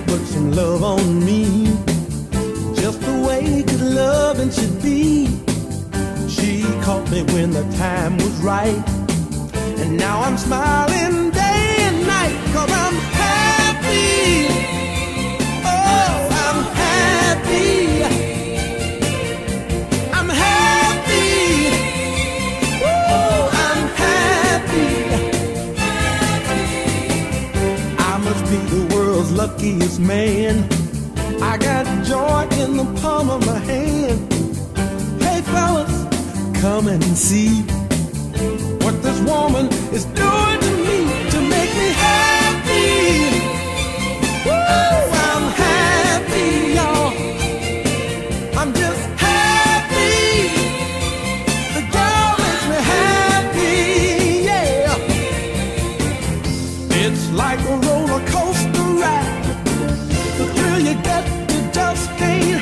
put some love on me. Just the way good loving should be. She caught me when the time was right. And now I'm smiling world's luckiest man. I got joy in the palm of my hand. Hey, fellas, come and see what this woman is doing to me to make me happy. Woo, I'm happy, y'all. I'm just happy. The girl makes me happy, yeah. It's like a roller coaster you get, you just can't